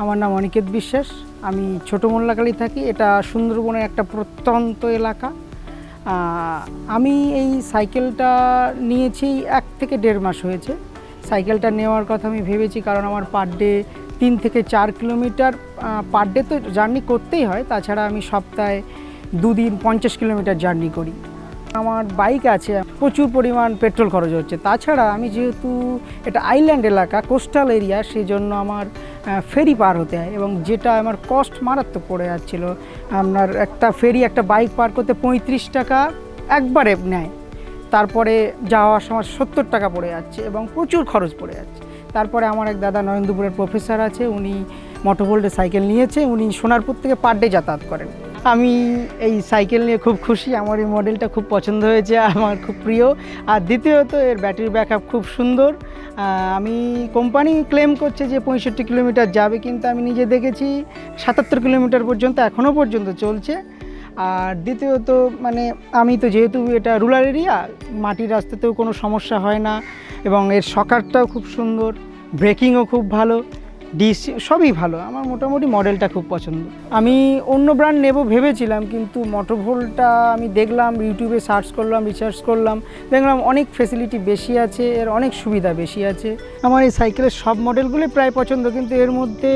আমার নাম অনিকেত বিশ্বাস। আমি ছোটো মোল্লাকালী থাকি। এটা সুন্দরবনের একটা প্রত্যন্ত এলাকা। আমি এই সাইকেলটা নিয়েছি এক থেকে দেড় মাস হয়েছে। সাইকেলটা নেওয়ার কথা আমি ভেবেছি কারণ আমার পার ডে তিন থেকে চার কিলোমিটার পার ডে তো জার্নি করতেই হয়। তাছাড়া আমি সপ্তাহে দুদিন পঞ্চাশ কিলোমিটার জার্নি করি। আমার বাইক আছে, প্রচুর পরিমাণ পেট্রোল খরচ হচ্ছে। তাছাড়া আমি যেহেতু এটা আইল্যান্ড এলাকা, কোস্টাল এরিয়া সেই জন্য আমার ফেরি পার হতে হয় এবং যেটা আমার কস্ট মারাত্মক পড়ে যাচ্ছিল। আপনার একটা ফেরি, একটা বাইক পার করতে পঁয়ত্রিশ টাকা একবারে নেয়। তারপরে যাওয়ার সময় সত্তর টাকা পড়ে যাচ্ছে এবং প্রচুর খরচ পড়ে যাচ্ছে। তারপরে আমার এক দাদা নরেন্দ্রপুরের প্রফেসর আছে, উনি মোটোভোল্টের সাইকেল নিয়েছে, উনি সোনারপুর থেকে পার ডে যাতায়াত করেন। আমি এই সাইকেল নিয়ে খুব খুশি, আমার এই মডেলটা খুব পছন্দ হয়েছে, আমার খুব প্রিয়। আর দ্বিতীয়ত, এর ব্যাটারি ব্যাকআপ খুব সুন্দর। আমি কোম্পানি ক্লেম করছে যে পঁয়ষট্টি কিলোমিটার যাবে, কিন্তু আমি নিজে দেখেছি সাতাত্তর কিলোমিটার পর্যন্ত এখনও পর্যন্ত চলছে। আর দ্বিতীয়ত মানে আমি তো যেহেতু এটা রুরাল এরিয়া মাটির রাস্তাতেও কোনো সমস্যা হয় না, এবং এর সকারটাও খুব সুন্দর ব্রেকিংও খুব ভালো। ডিস সবই ভালো। আমার মোটামুটি মডেলটা খুব পছন্দ। আমি অন্য ব্র্যান্ড নেব ভেবেছিলাম, কিন্তু মোটোভোলটা আমি দেখলাম, ইউটিউবে সার্চ করলাম রিসার্চ করলাম, দেখলাম অনেক ফেসিলিটি বেশি আছে, এর অনেক সুবিধা বেশি আছে। আমার এই সাইকেলের সব মডেলগুলোই প্রায় পছন্দ, কিন্তু এর মধ্যে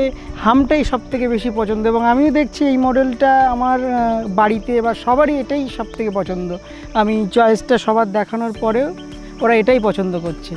হামটাই সব থেকে বেশি পছন্দ, এবং আমিও দেখছি এই মডেলটা আমার বাড়িতে বা সবারই এটাই সব থেকে পছন্দ। আমি চয়েসটা সবার দেখানোর পরেও ওরা এটাই পছন্দ করছে।